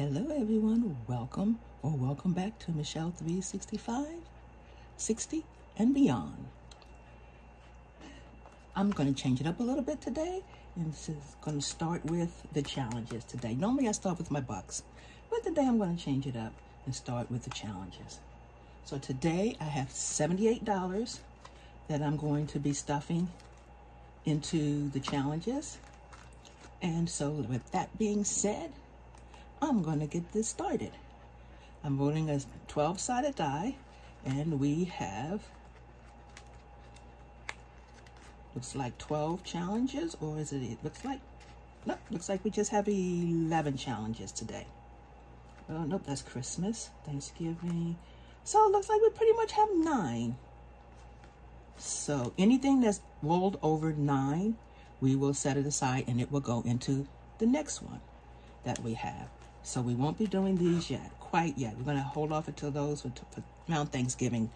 Hello, everyone. Welcome or welcome back to Michele 365, 60, and beyond. I'm going to change it up a little bit today, and this is going to start with the challenges today. Normally, I start with my bucks, but today I'm going to change it up and start with the challenges. So today, I have $78 that I'm going to be stuffing into the challenges. And so, with that being said, I'm going to get this started. I'm rolling a 12-sided die, and we have, looks like 12 challenges, or is it, it looks like, nope, looks like we just have 11 challenges today. Oh, nope, that's Christmas, Thanksgiving. So it looks like we pretty much have nine. So anything that's rolled over nine, we will set it aside and it will go into the next one that we have. So we won't be doing these yet, quite yet. We're going to hold off until those around Thanksgiving,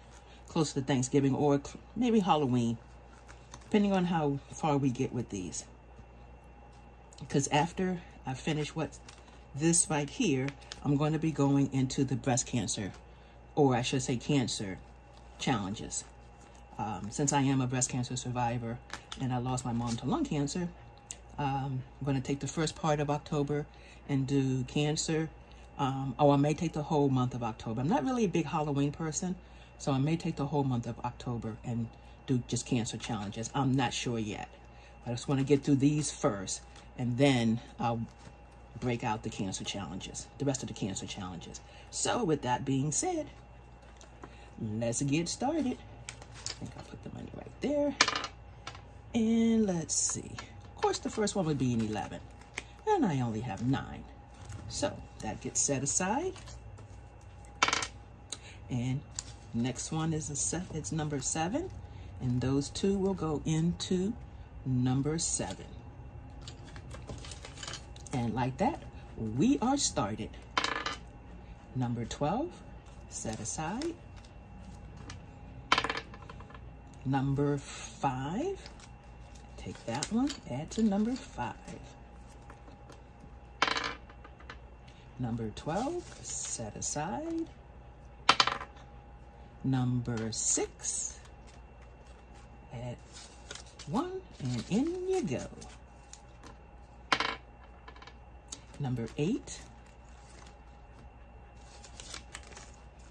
close to Thanksgiving, or maybe Halloween, depending on how far we get with these. Because after I finish what this right here, I'm going to be going into the breast cancer, or I should say cancer challenges. Um, since I am a breast cancer survivor and I lost my mom to lung cancer, um, I'm going to take the first part of October and do cancer. Um, or I may take the whole month of October. I'm not really a big Halloween person, so I may take the whole month of October and do just cancer challenges. I'm not sure yet. I just want to get through these first, and then I'll break out the cancer challenges, the rest of the cancer challenges. So with that being said, let's get started. I think I'll put the money right there. And let's see. Course, the first one would be an 11 and I only have nine. So that gets set aside. And next one is a set, it's number seven, and those two will go into number seven. And like that, we are started. Number 12, set aside. Number five, take that one, add to number five. Number 12, set aside. Number 6, add 1, and in you go. Number 8,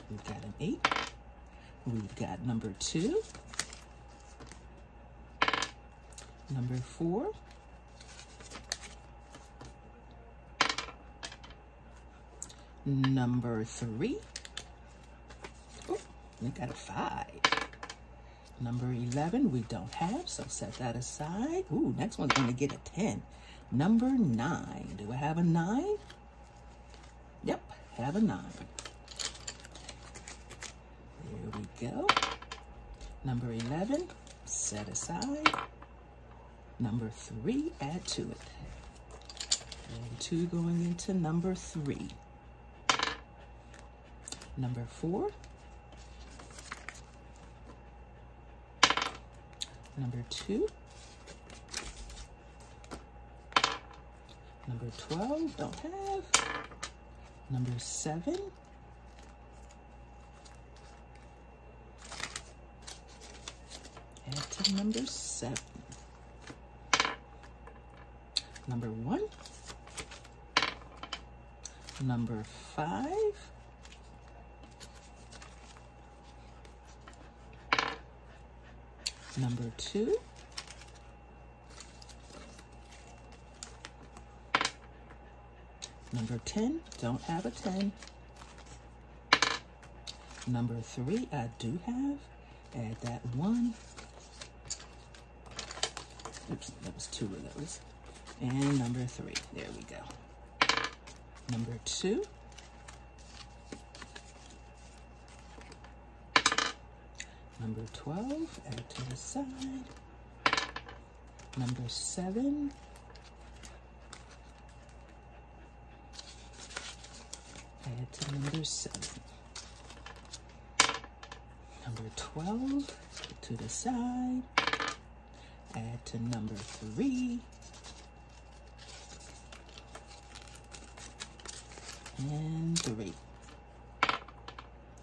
we've got an 8. We've got number 2. Number 4. Number three. Oh, we got a five. Number 11, we don't have, so set that aside. Ooh, next one's going to get a 10. Number 9. Do I have a 9? Yep, have a 9. There we go. Number 11, set aside. Number 3, add to it. And 2 going into number 3 number four, number two, number 12, don't have, number seven, add to number seven, number one, number five, number two. Number 10, don't have a 10. Number three, I do have. Add that one. Oops, that was two of those. And number three, there we go. Number two. Number 12, add to the side. Number 7. Add to number 7. Number 12, to the side. Add to number 3. And three.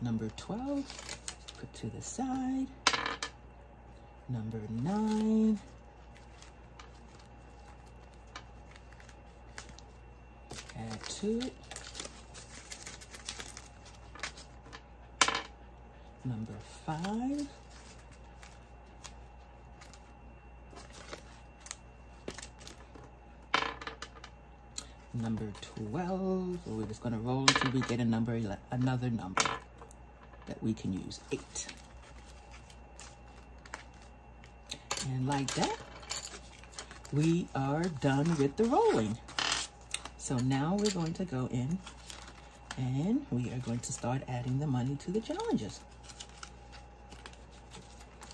Number 12, put to the side. Number nine. Add to it. Number five. number 12. So we're just going to roll until we get a number, another number that we can use, 8. And like that, we are done with the rolling. So now we're going to go in and we are going to start adding the money to the challenges.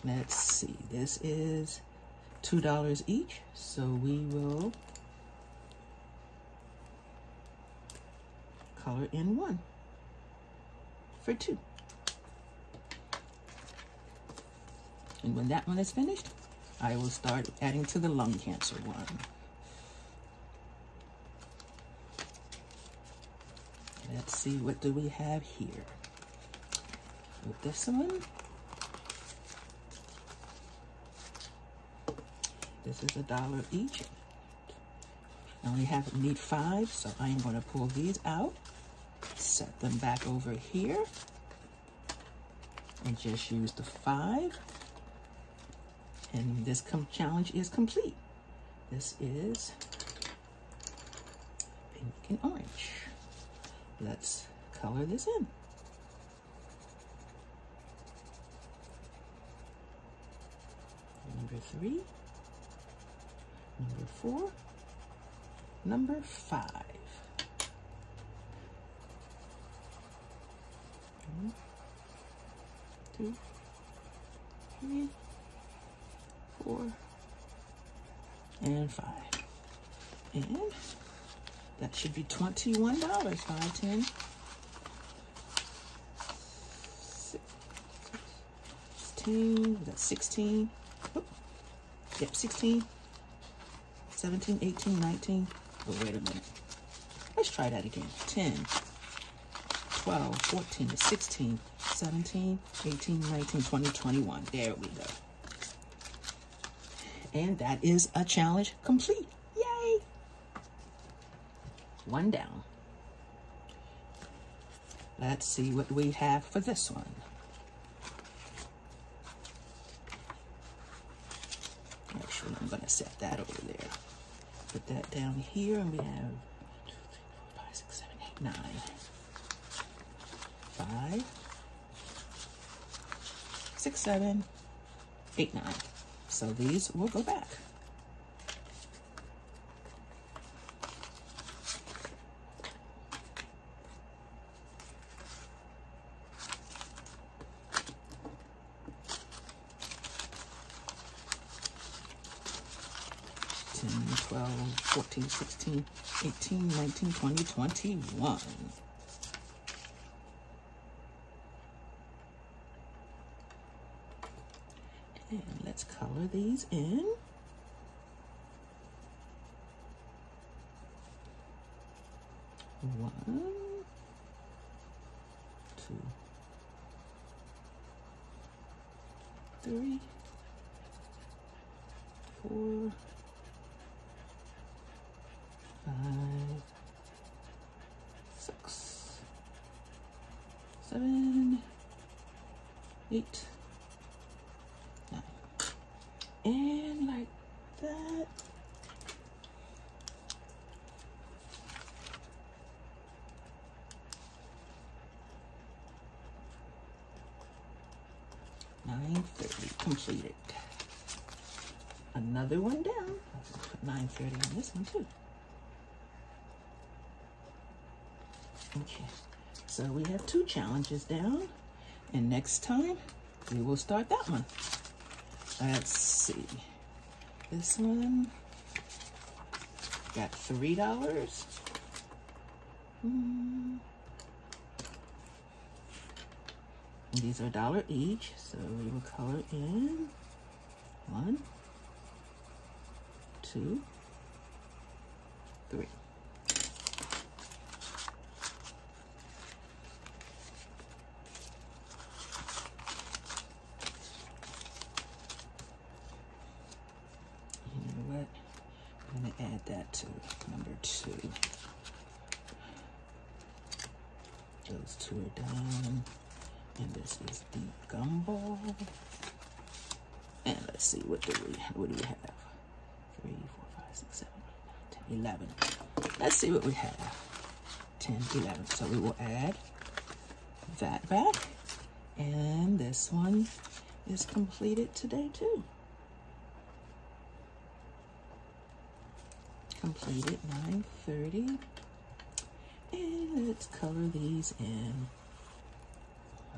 Let's see, this is $2 each, so we will color in one for two. And when that one is finished, I will start adding to the lung cancer one. Let's see, what do we have here? With this one, this is a dollar each. I only have need five, so I am going to pull these out set them back over here and just use the five. And this challenge is complete. This is pink and orange. Let's color this in. Number three, number four, number five. One, two, three, four, and five. And that should be $21. 5, 10, 16, that's 16. Oh, yep, 16, 17, 18, 19. Oh, wait a minute. Let's try that again. 10, 12, 14, 16, 17, 18, 19, 20, 21. There we go. And that is a challenge complete. Yay! One down. Let's see what we have for this one. Actually, I'm going to set that over there. Put that down here, and we have two, three, four, five, six, seven, eight, nine five, six, seven, eight, nine. So these will go back. Ten, twelve, fourteen, sixteen, eighteen, nineteen, twenty, twenty-one. And let's color these in. 930 completed. Another one down. Put 930 on this one too. Okay, so we have two challenges down. And next time, we will start that one. Let's see. This one got $3. Hmm. These are a dollar each, so we will color in one, two, three. I'm gonna add that to number two. Those two are done. And this is the gumball. And let's see, what do we what do we have? Three, four, five, six, seven, eight, nine, 10, 11. Let's see what we have. 10, 11. So we will add that back. And this one is completed today too. Completed 9.30. And let's color these in.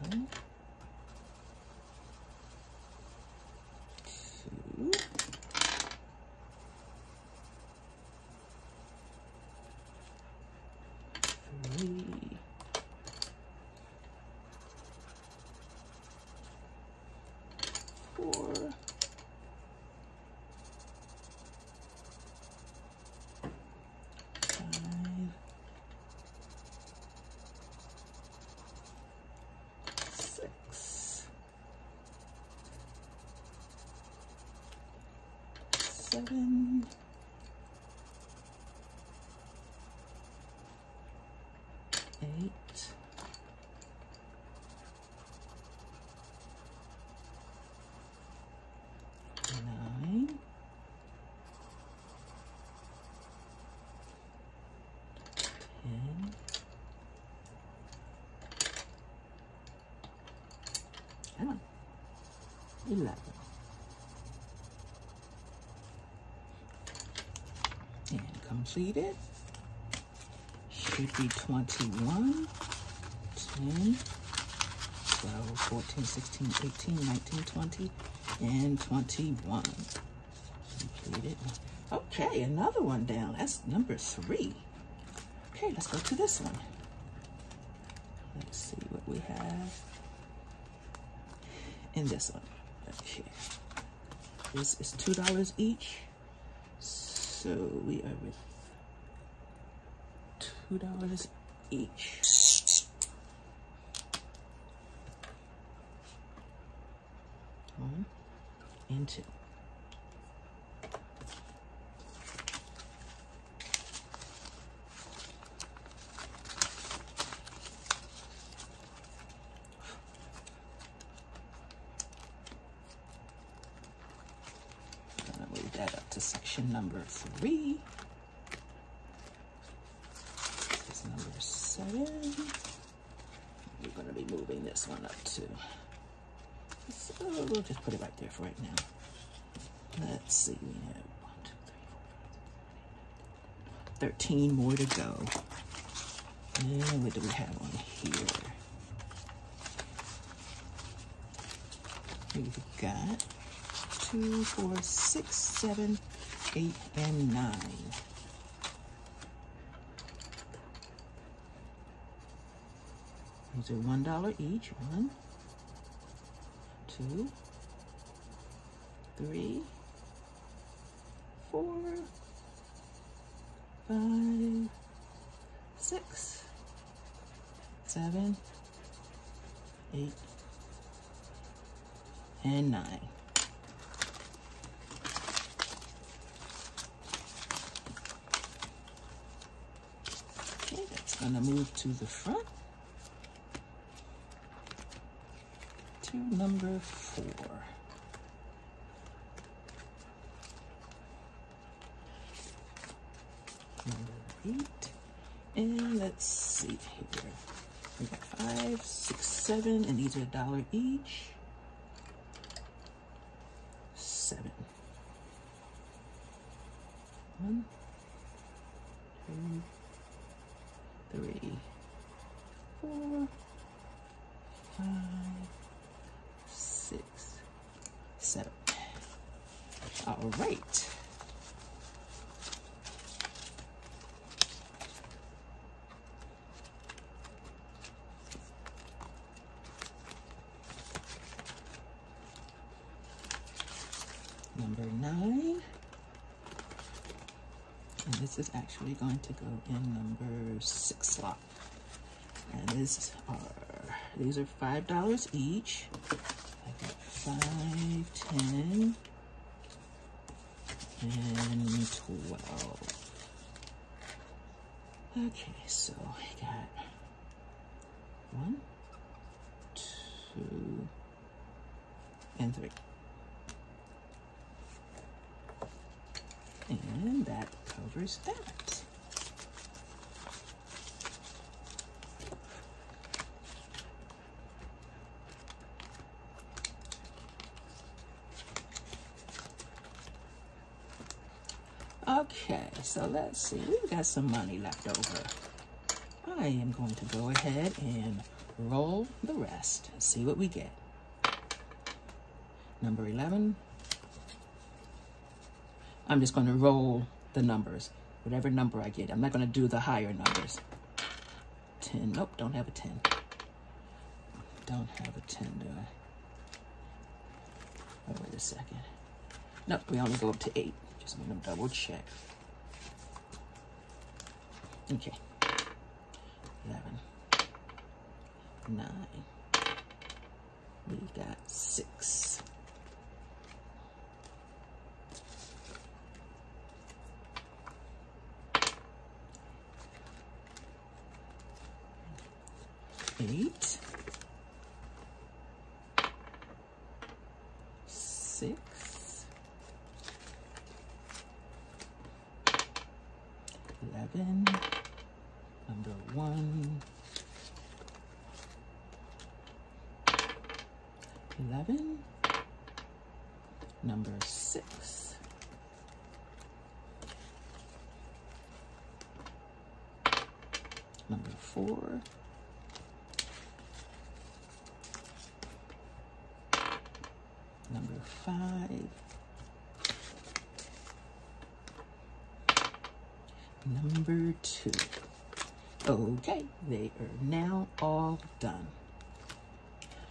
One, two, three, four, five, six, seven, eight, nine, ten, come on, eleven. And completed. Should be 21, 10, 12, 14, 16, 18, 19, 20, and 21. Completed. Okay, another one down. That's number three. Okay, let's go to this one. Let's see what we have in this one. Okay. This is $2 each. So we are with $2 each. One and two. Gonna move that up to section number three. This is number seven. We're gonna be moving this one up too. So we'll just put it right there for right now. Let's see, we have one, two, three, four, five, six, seven, eight, nine, 13 more to go. And what do we have on here? We've got two, four, six, seven, eight, and nine. These are one dollar each. One, two, three, four, five, six, seven, eight, and nine. That's gonna move to the front. To number four. Number eight. And let's see here. We got five, six, seven, and these are a dollar each. Seven. One, two, three, four, five, six, seven. All right. Number nine. And this is actually going to go in number six slot. And this are these are five dollars each. I got five, ten, and 12. Okay, so I got one, two, and three. And that covers that. Okay, so let's see. We've got some money left over. I am going to go ahead and roll the rest see what we get. Number 11. I'm just going to roll the numbers, whatever number I get. I'm not going to do the higher numbers. 10. Nope, don't have a 10. Don't have a 10, do I? Oh, wait a second. Nope, we only go up to 8. Just want to double check. Okay. 11. 9. We got 6. Eight. six, eleven, Number one, eleven, Number six. Number four. Number five. Number two. Okay, they are now all done.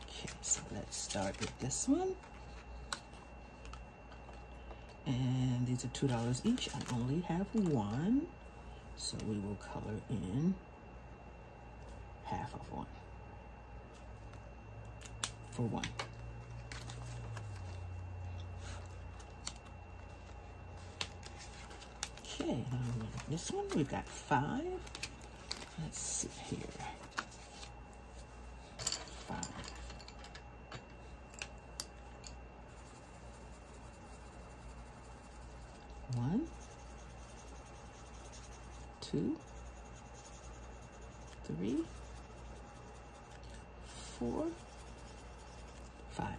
Okay, so let's start with this one. And these are $2 each. I only have one. So we will color in half of one for one. Okay, this one we've got five. Let's see here. Five. One, two, three, four, five.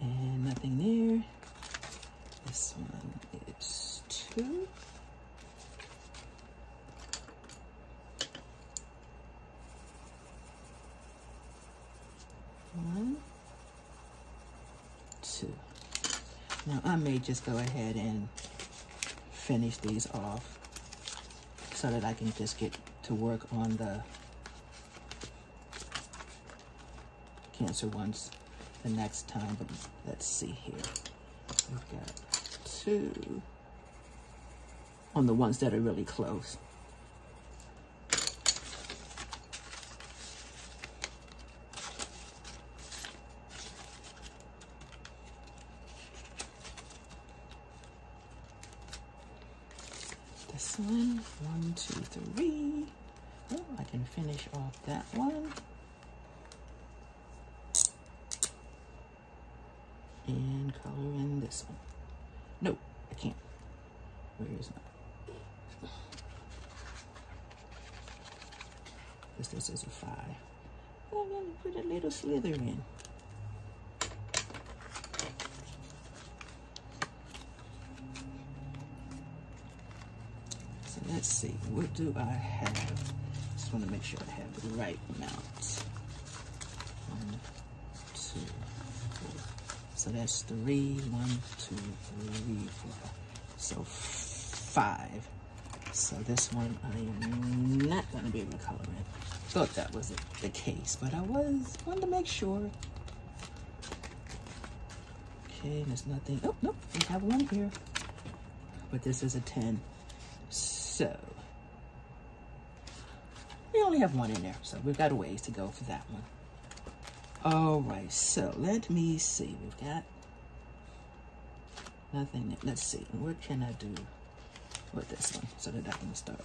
And nothing there. This one is two. One, two. Now I may just go ahead and finish these off so that I can just get to work on the cancer ones the next time. But let's see here. We've got two on the ones that are really close. This one, two, three. Oh, I can finish off that one. And color in this one. No, I can't. Where is it? Because this is a five. I'm gonna put a little slither in. So let's see, what do I have? Just want to make sure I have the right amount. One, two, four. So that's three, one, two, three, four. So five. So this one I am not going to be able to color in. Thought that was the case, but I was wanted to make sure. Okay, there's nothing. Oh, nope, we have one here. But this is a 10. So, we only have one in there, so we've got a ways to go for that one. All right, so let me see. We've got nothing. Let's see. What can I do with this one so that I can start?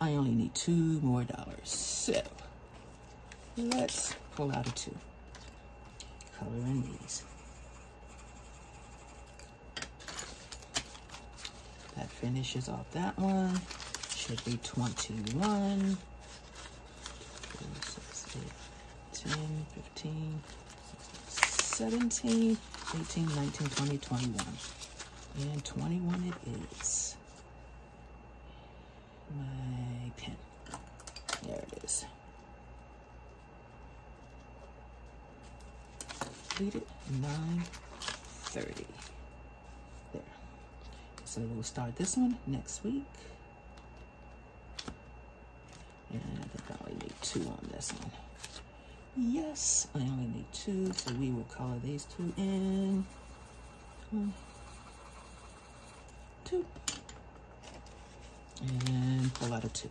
I only need two more dollars. So let's pull out a two. Color in these. That finishes off that one. Should be 21. 10, 15, 17, 18, 19, 20, 21. And 21 it is. My pen. There it is. Completed 930. So we'll start this one next week. And I think I only need two on this one. Yes, I only need two, so we will color these two in. One, two. And pull out a two.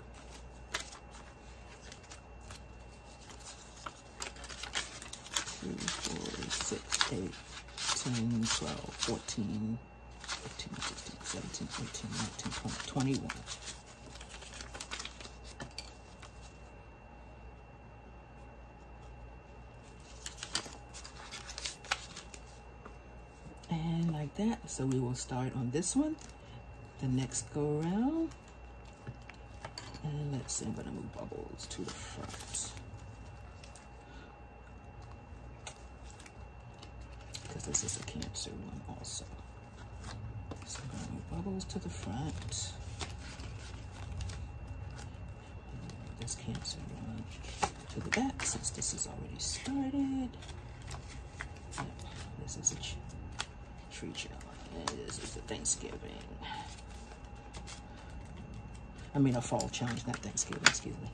Two, four, six, eight, 10, 12, 14, 15, 16, 17, 18, 19, 20, 21. And like that. So we will start on this one, the next go around. And let's see, I'm gonna move bubbles to the front. Because this is a cancer one also. So I'm gonna move bubbles to the front. this cancer to the back since this is already started. Yep, this is a tree challenge. This is the Thanksgiving. I mean a fall challenge, not Thanksgiving, excuse me.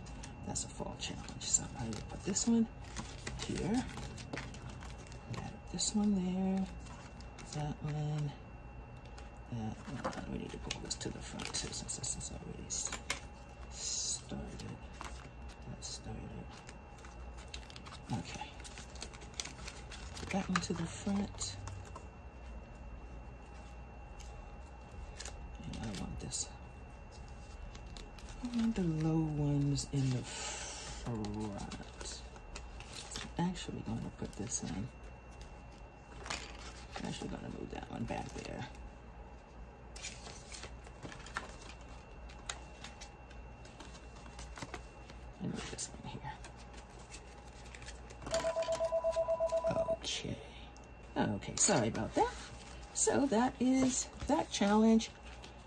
That's a fall challenge. So I will put this one here. Got this one there. That one. One. We need to pull this to the front too since this is already started. That started. Okay. Put that one to the front. And I want this. I want the low ones in the front. I'm actually going to put this in. I'm actually going to move that one back there. And move this one here. Okay. Okay, about that. So that is that challenge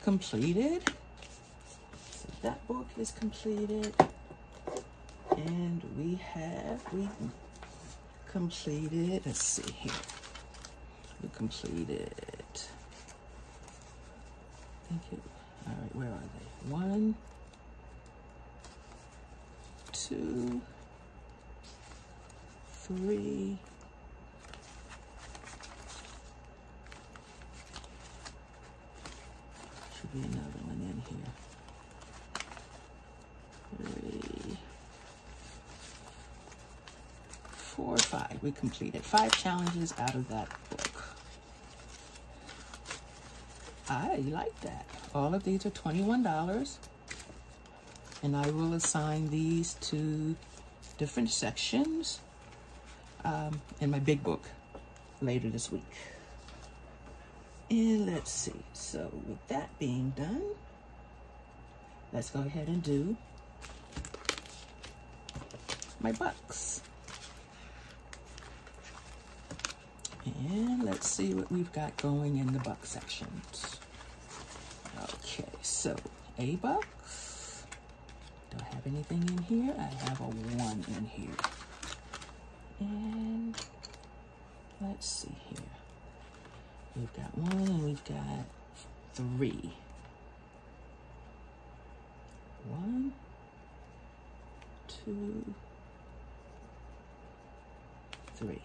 completed So that book is completed. And we have, we completed, let's see here. We completed, thank you. All right, where are they? One, two, three, be another one in here three, four, five. We completed five challenges out of that book. I like that. All of these are $21. And I will assign these to different sections um, in my big book later this week. And let's see. So with that being done, let's go ahead and do my bucks. And let's see what we've got going in the buck sections. Okay, so A bucks. Don't have anything in here? I have a one in here. And let's see here. We've got one and we've got three. One, two, three.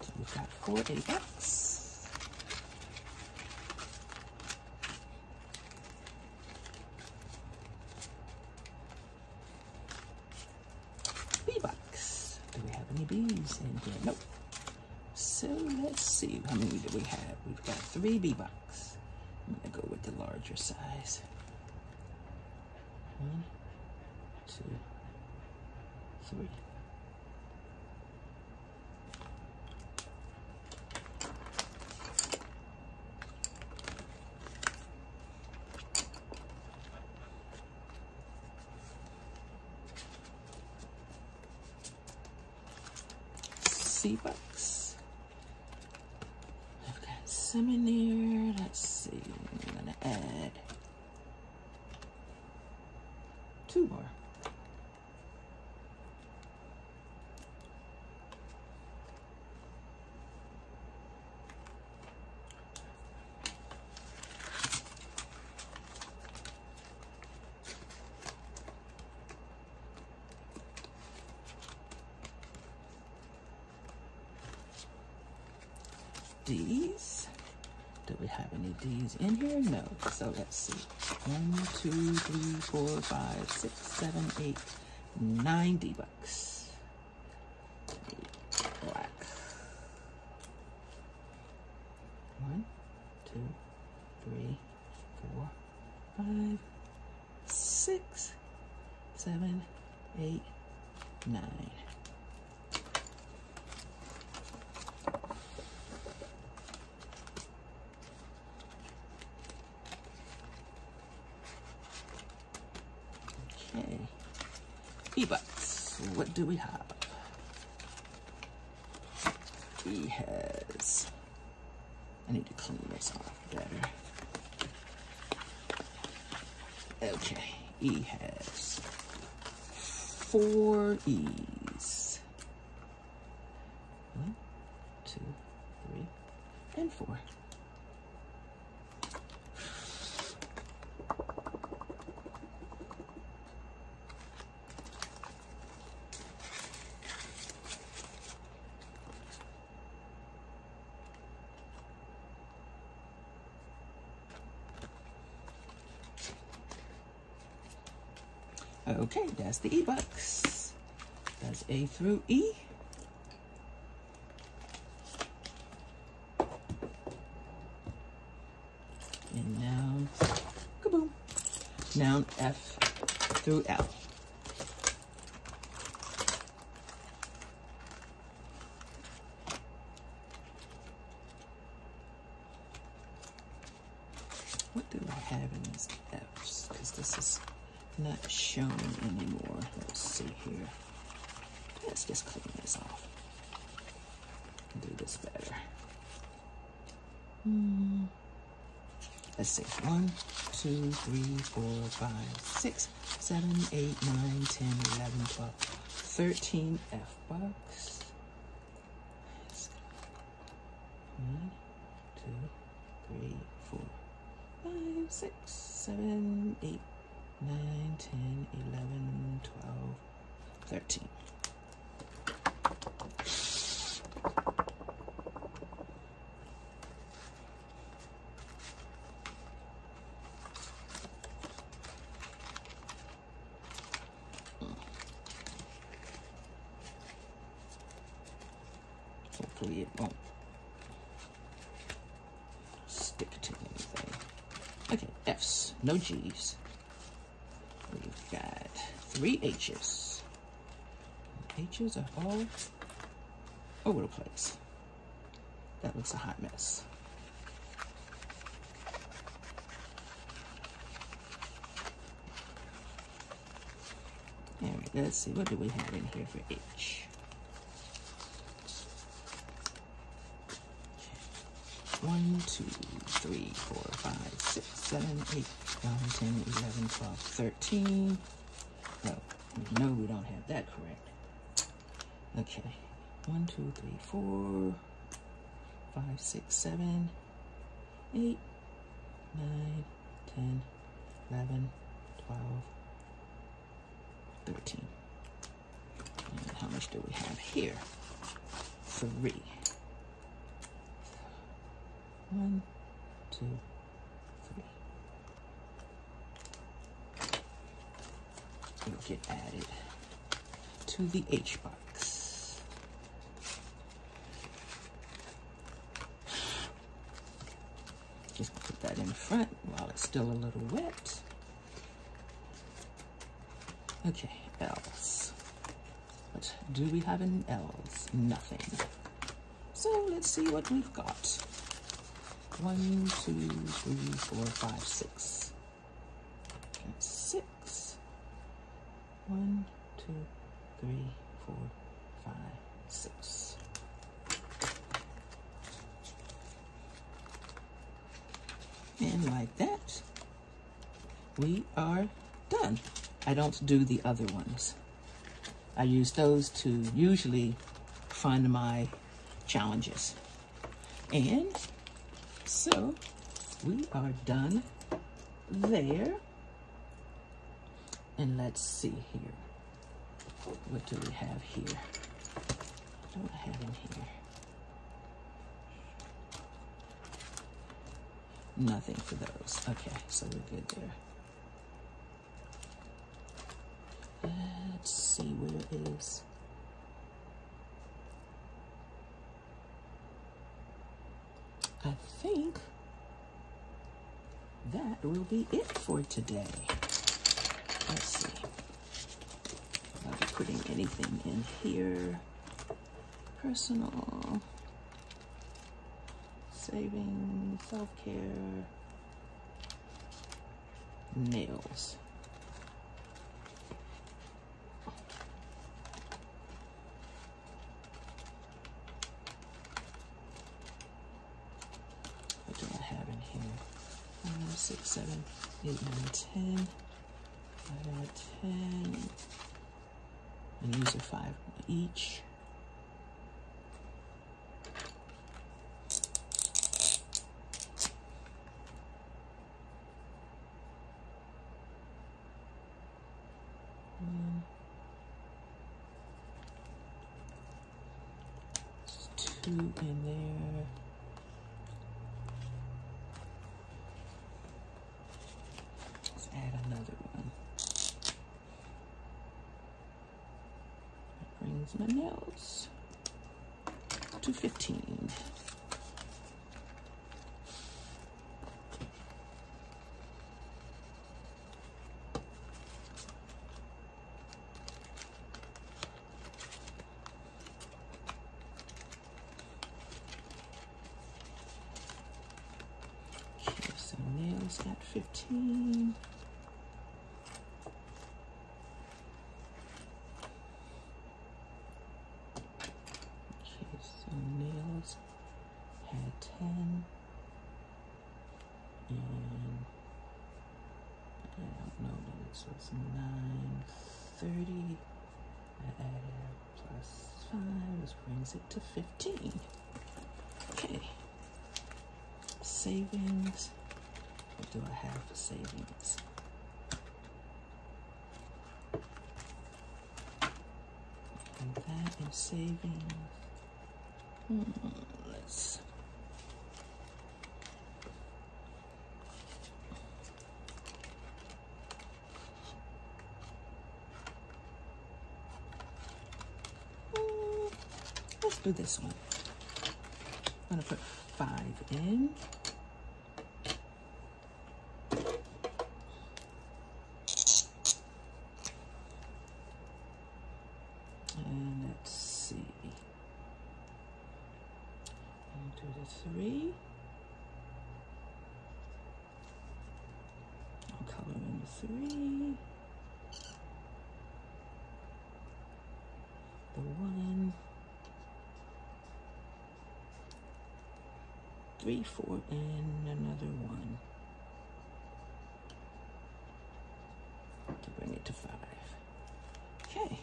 So we've got four 8x. How many do we have? We've got three B-Bucks. I'm gonna go with the larger size. One, two, three. C bucks. Some in there. Let's see. I'm gonna add two more. D's. Do we have in here? No. So let's see. One, two, three, four, five, six, seven, eight, nine D bucks. Black. One, two, three, four, five, six, seven, eight, nine. Okay. E-Bucks. What do we have? E has... I need to clean this off better. Okay. E has four E's. One, two, three, and four. Okay, that's the E-Bucks. That's A through E. And now, kaboom. Now F through L. What do I have in these F's? Because this is not shown anymore. Let's see here. Let's just clean this off. Do this better. Hmm. Let's see. One, two, three, four, five, six, seven, eight, nine, ten, eleven, twelve, thirteen F bucks. One, two, three, four, five, six, seven, eight, 9, 10, 11, 12, 13. Hopefully it won't stick to anything. Okay, F's, no G's. We've got three H's. H's are all over the place. That looks a hot mess. All right, let's see. What do we have in here for H? One, two, three, four, five, six, seven, eight, nine, ten, eleven, twelve, thirteen. No, no, we don't have that correct. Okay. One, two, three, four, five, six, seven, eight, nine, ten, eleven, twelve, thirteen. And how much do we have here? Three. One, two, three. It'll get added to the H box. Just put that in front while it's still a little wet. Okay, L's. What do we have in L's? Nothing. So let's see what we've got. One, two, three, four, five, six. Six. One, two, three, four, five, six. And like that, we are done. I don't do the other ones. I use those to usually fund my challenges. And so we are done there. And let's see here. What do we have here? What do I have in here? Nothing for those. Okay, so we're good there. Let's see where is. I think that will be it for today. Let's see. Not putting anything in here. Personal, saving, self-care, nails. I have in here? Five, six, seven, eight, nine, ten. Got ten. And these are five each. One. Two in there. Let's add another one. That my nails to 15. Okay, so nails at 15. Okay, so nails had 10. And I don't know, it's 930. I added plus 5, which brings it to 15. Okay savings. What do I have for savings? And that in savings. Hmm, let's. Hmm, Let's do this one. I'm gonna put five in. And let's see. And do the three. I'll color in the three. The one. Three, four, and another one. To bring it to five. Okay.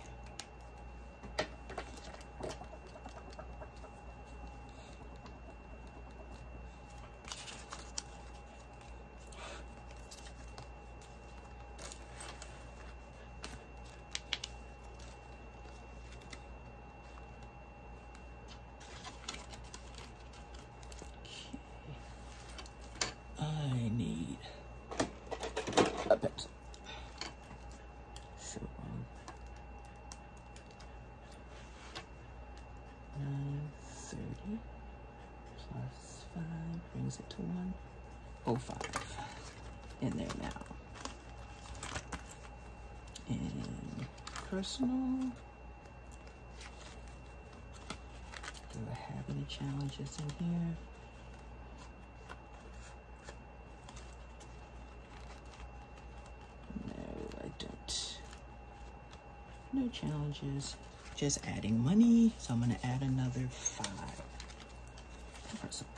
I need a pencil. So 930 plus 5 brings it to 105 in there now. And personal. Do I have any challenges in here? No, I don't. No challenges. Just adding money. So I'm to add another five. Personal.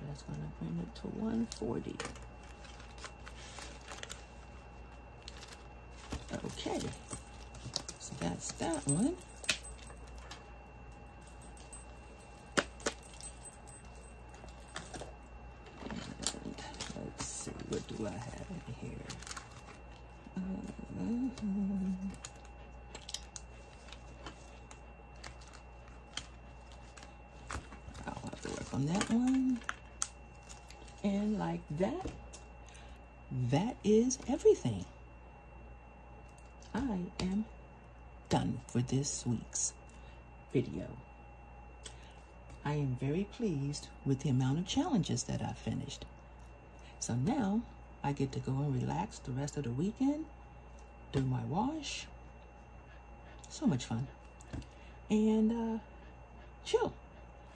So that's going to bring it to 140. Okay, so that's that one. And let's see, what do I have in here? Uh, I'll have to work on that one. And like that, that is everything. I am done for this week's video. I am very pleased with the amount of challenges that I finished. So now I get to go and relax the rest of the weekend, do my wash. So much fun. And uh, chill.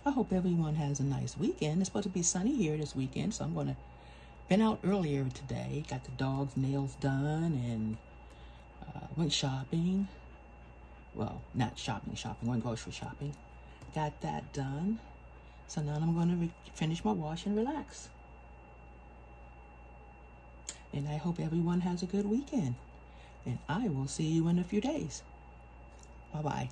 I hope everyone has a nice weekend. It's supposed to be sunny here this weekend, so I'm going to been out earlier today, got the dog's nails done and uh, went shopping. Well, not shopping, shopping, went grocery shopping. Got that done. So now I'm going to finish my wash and relax. And I hope everyone has a good weekend. And I will see you in a few days. Bye-bye.